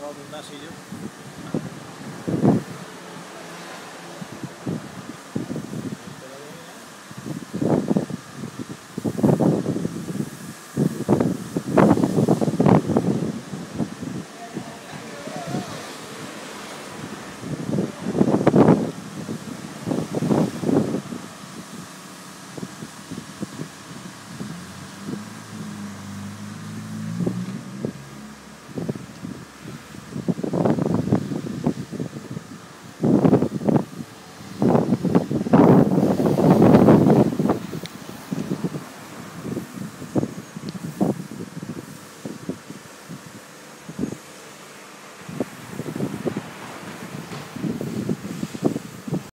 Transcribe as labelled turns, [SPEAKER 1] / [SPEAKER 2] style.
[SPEAKER 1] Robin Masillo